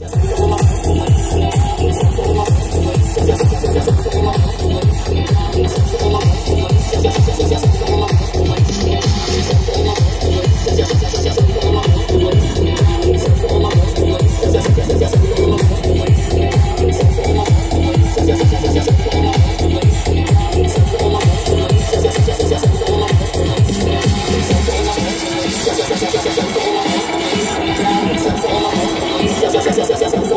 Gracias. Sim, sim, sim, sim.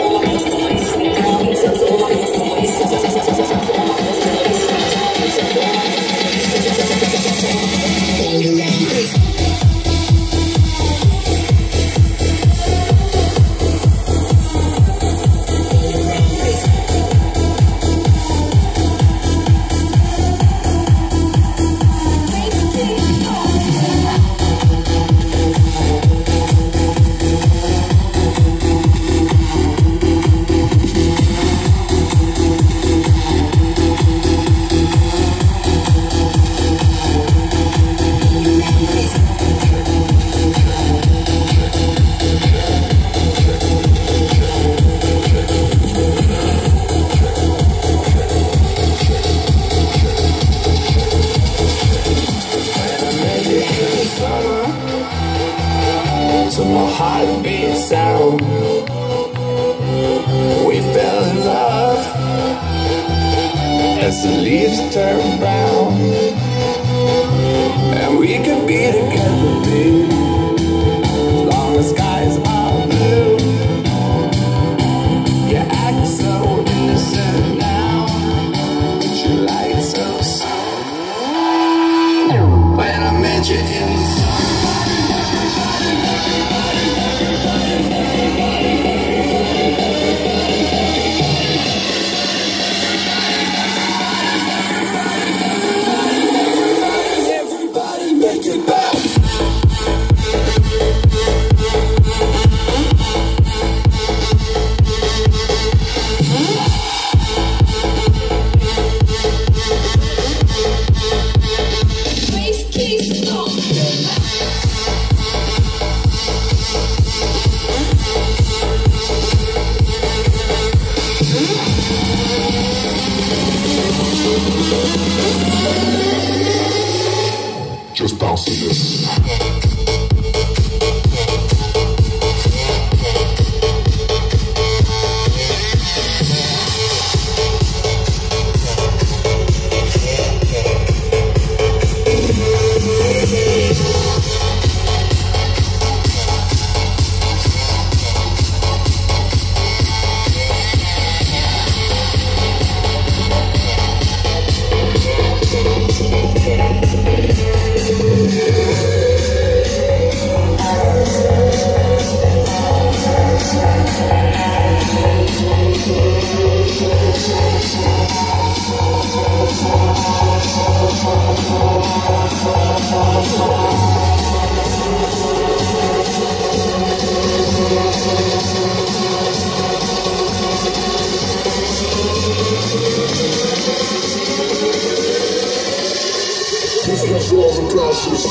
As the leaves turn brown, Just bouncing this. Colossus.